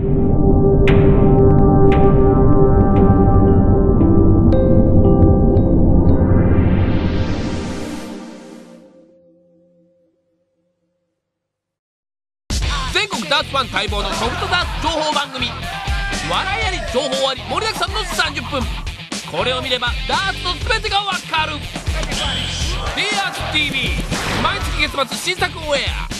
全国ダーツファン待望のソフトダーツ情報番組笑いあり情報あり盛りだくさんの30分。これを見ればダーツの全てがわかる。D アーツ t v 毎月月末新作オンエア。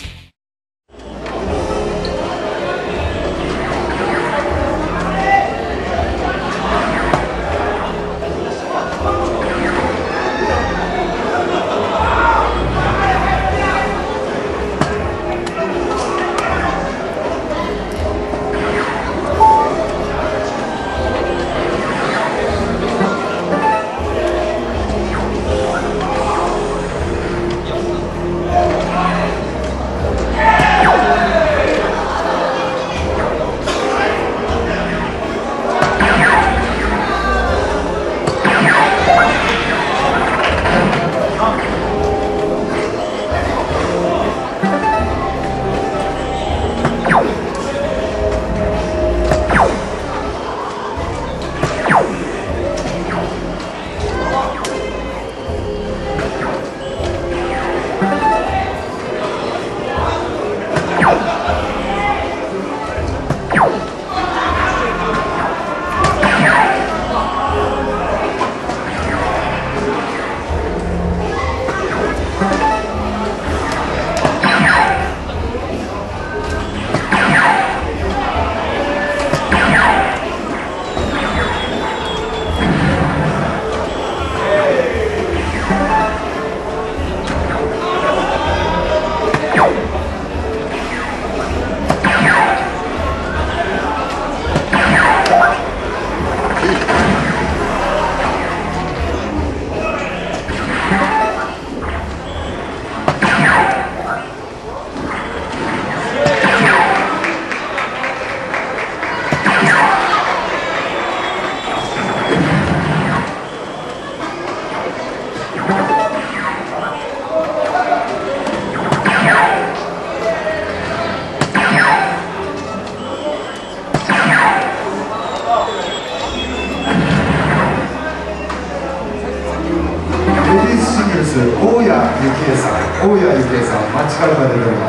マッチ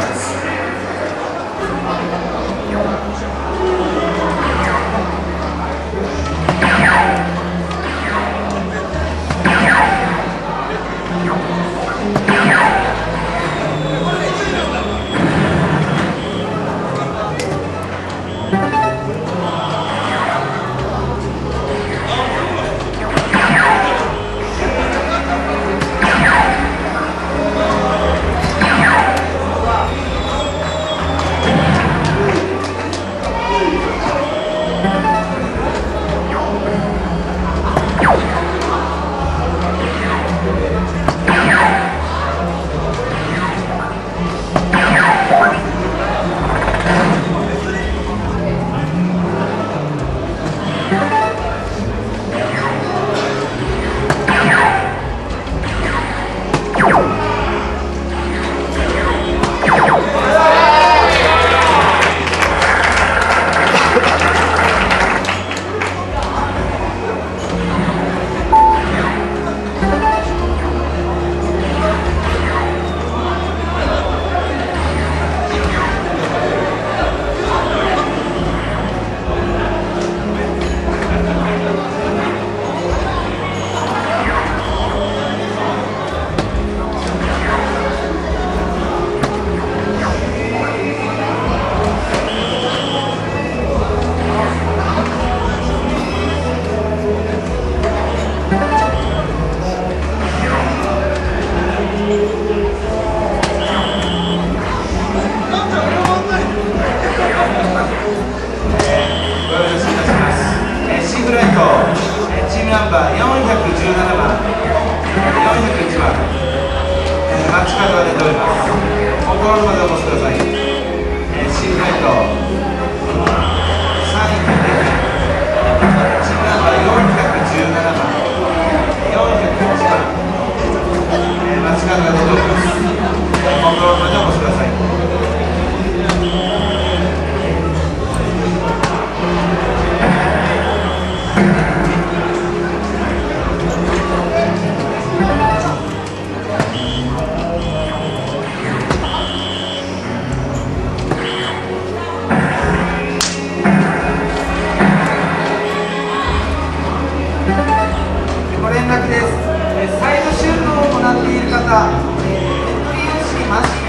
っている方、エントリー用紙マシ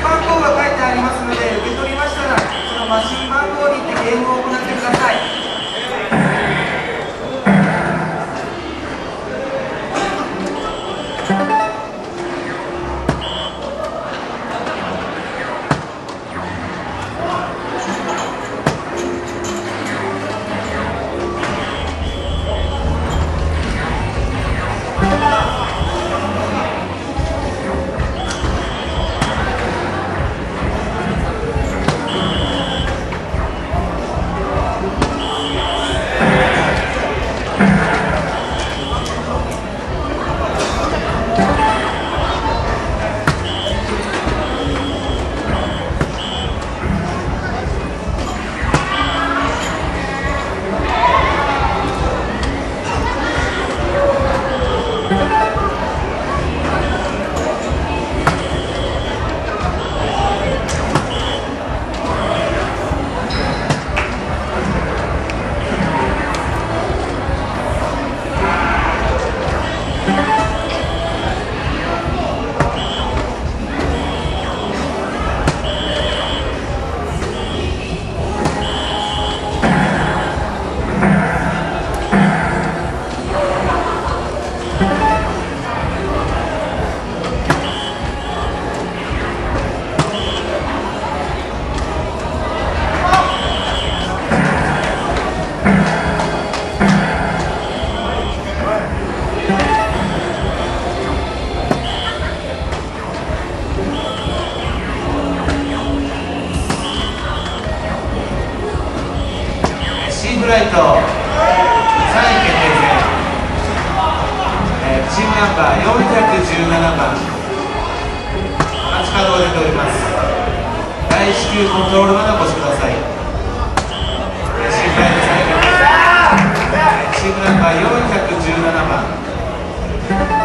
3位決定戦、えー、チームナンバー417番街角でおります第1級コントロールまでお越しください審査員の最後チームナンバー417番。